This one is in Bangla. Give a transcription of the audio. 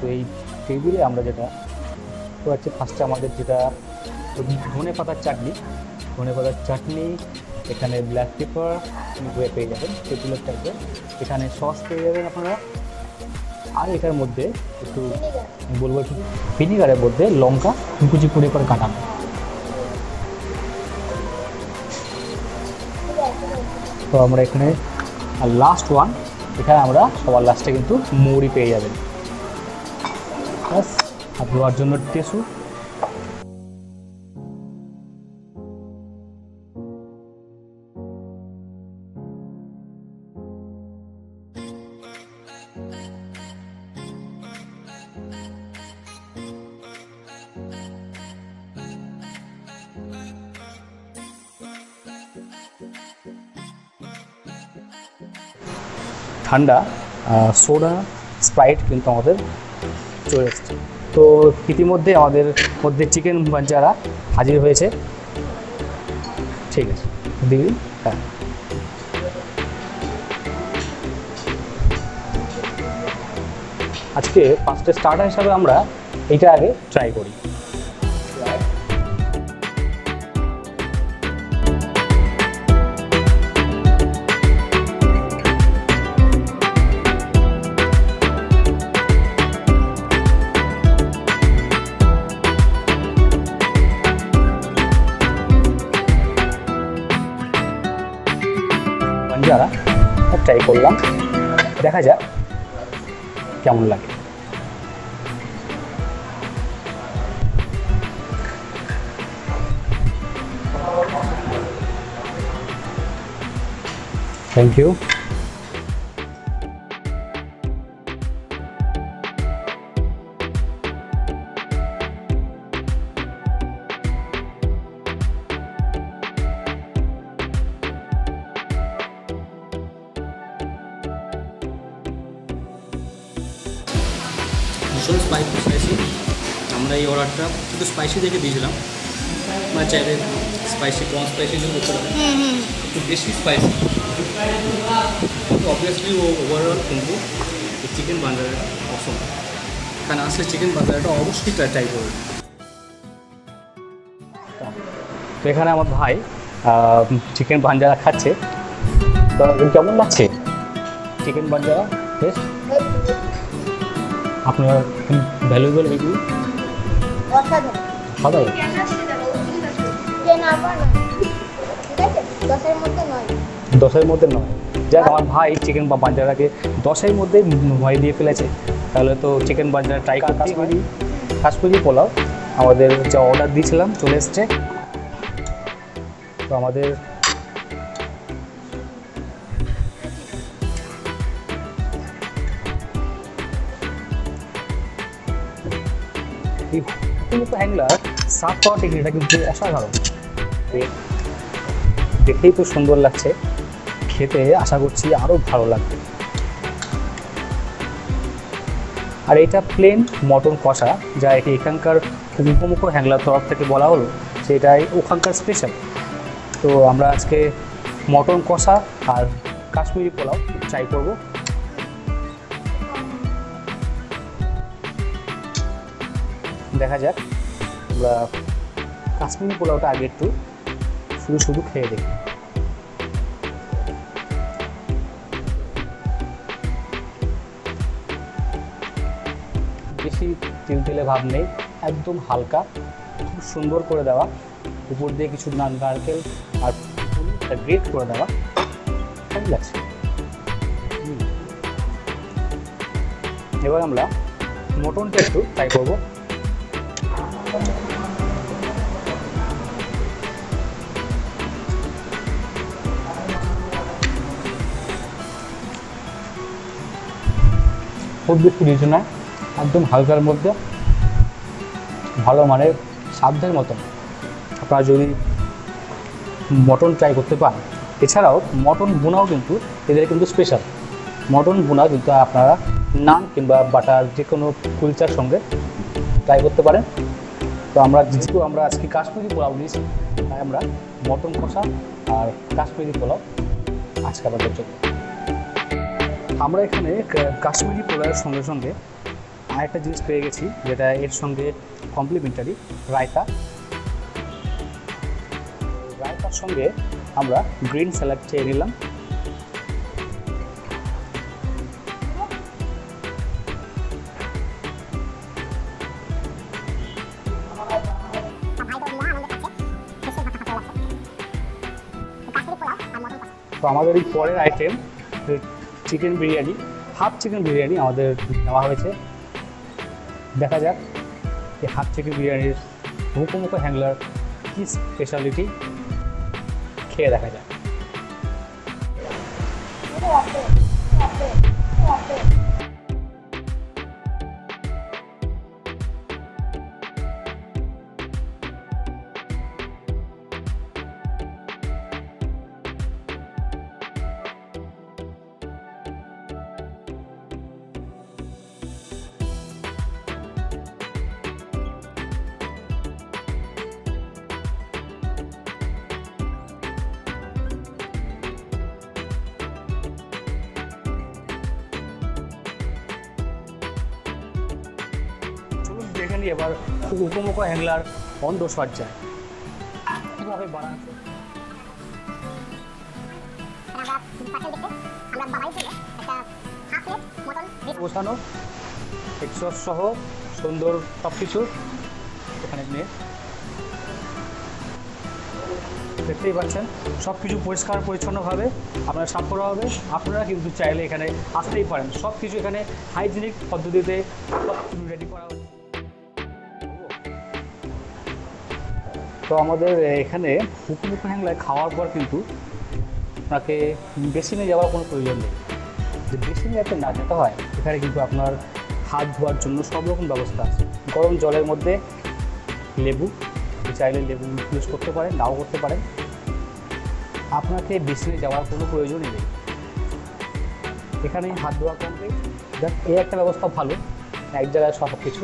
তো এই টেবিলে আমরা যেটা তো হচ্ছে ফার্স্টে আমাদের যেটা ধনে পাতার চাটনি। ধনে পাতার চাটনি, এখানে ব্ল্যাক পেপার হয়ে পেয়ে যাবেন টেবিলের টাইপে এখানে সস পেয়ে যাবেন আপনারা। আর এটার মধ্যে একটু বলব একটু ভিনিগারের মধ্যে লঙ্কা কুচি করে করে কাটানো। তো আমরা এখানে লাস্ট ওয়ান এখানে আমরা সবার লাস্টে কিন্তু মৌরি পেয়ে যাবেন। ব্যাস। ধোয়ার জন্য টিস্যু ঠান্ডা সোডা স্প্রাইট কিন্তু আমাদের চলে এসছে। তো ইতিমধ্যে আমাদের মধ্যে চিকেন যারা হাজির হয়েছে। ঠিক আছে দিবি হ্যাঁ। আজকে পাঁচটা স্টার্টার হিসাবে আমরা এটা আগে ট্রাই করি। যারা ট্রাই করলাম দেখা যাক কেমন লাগে থ্যাংক ইউ ভীষণ স্পাইসি স্পাইসি আমরা এই অর্ডারটা শুধু স্পাইসি দেখে দিয়েছিলাম। মানে চাইলে স্পাইসি কম স্পাইসি নিয়ে করতে পারে। একটু বেশি স্পাইসি কিন্তু অবভিয়াসলি ও ওভারঅল কিন্তু চিকেন বান্ডারটা অসম কারণ আসলে চিকেন বান্ডারটা অবশ্যই ট্রাই করবে। তো এখানে আমার ভাই চিকেন বাঞ্জারা খাচ্ছে। তো কেমন লাগছে? চিকেন বাঞ্জারা টেস্ট আপনার ভ্যালুয়েবল রিভিউ সবাই দশের মধ্যে নয়। দশের যাক আমার ভাই চিকেন বাঞ্জারাকে দশের মধ্যে ভয় দিয়ে ফেলেছে। তাহলে তো চিকেন বাঞ্জারা ট্রাই পারি। কাশ্মীরি পোলাও। আমাদের যা অর্ডার দিয়েছিলাম চলে এসছে। তো আমাদের এই মতো হ্যাংলার সাফ পাওয়া টেকনিকটা কিন্তু অসাধারণ। দেখেই তো সুন্দর লাগছে। খেতে আশা করছি আরও ভালো লাগবে। আর এটা প্লেন মটন কষা, যা একে এখানকার উপমুখ হ্যাংলার তরফ থেকে বলা হলো, সেটাই ওখানকার স্পেশাল তো আমরা আজকে মটন কষা আর কাশ্মীরি পোলাও ট্রাই করব। দেখা যাক। আমরা কাশ্মীরি পোলাওটা আগে একটু শুধু শুধু খেয়ে দেখি। বেশি তিল তেলে ভাব নেই, একদম হালকা, খুব সুন্দর করে দেওয়া। উপর দিয়ে কিছু নান নারকেল আর গ্রেট করে দেওয়া। কেমন লাগছে। এবার আমরা মটনটা একটু ট্রাই করব। খুব বেশি রিচ নয় একদম হালকার মধ্যে, ভালো মানের সাধ্যের মতন। আপনারা যদি মটন ট্রাই করতে পান এছাড়াও মটন বোনাও কিন্তু এদের কিন্তু স্পেশাল মটন বোনা কিন্তু আপনারা নান কিংবা বাটার যে কোনো কুলচার সঙ্গে ট্রাই করতে পারেন। তো আমরা যেহেতু আমরা আজকে কাশ্মীরি পোলাও নিয়েছি, তাই আমরা মটন কষা আর কাশ্মীরি পোলাও আজকে আমাদের জন্য। আমরা এখানে কাশ্মীরি পোলাওয়ের সঙ্গে সঙ্গে আরেকটা জিনিস পেয়ে গেছি, যেটা এর সঙ্গে কমপ্লিমেন্টারি রায়তা। রায়তার সঙ্গে আমরা গ্রিন স্যালাড চেয়ে নিলাম। তো আমাদের এই পরের item chicken biryani, half chicken biryani আমাদের নেওয়া হয়েছে। দেখা যাক এই হাফ চিকেন বিরিয়ানির মুখোমুখো হ্যাংলার কী স্পেশালিটি খেয়ে দেখা যাক। নিই এবার উপমুখো হ্যাংলার অন্ধ সজ্জায় কীভাবে বানানো গোছানো এক্সস সহ সুন্দর সব কিছু এখানে নিয়ে। দেখতেই পাচ্ছেন সব কিছু পরিষ্কার, পরিচ্ছন্নভাবে আপনার সাফ করা হবে। আপনারা কিন্তু চাইলে এখানে আসতেই পারেন। সব কিছু এখানে হাইজিনিক পদ্ধতিতে রেডি করা হচ্ছে। তো আমাদের এখানে হুকুমুকু হ্যাংলায় খাওয়ার পর কিন্তু আপনাকে বেসিনে যাওয়ার কোনো প্রয়োজন নেই। যে বেসিনে যাতে না যেতে হয়, এখানে কিন্তু আপনার হাত ধোয়ার জন্য সব রকম ব্যবস্থা আছে। গরম জলের মধ্যে লেবু চাইলে লেবু ইউজ করতে পারেন, নাও করতে পারেন। আপনাকে বেসিনে যাওয়ার কোনো প্রয়োজনই নেই। এখানে হাত ধোয়া কমপ্লিট এই একটা ব্যবস্থা ভালো, এক জায়গায় সব কিছু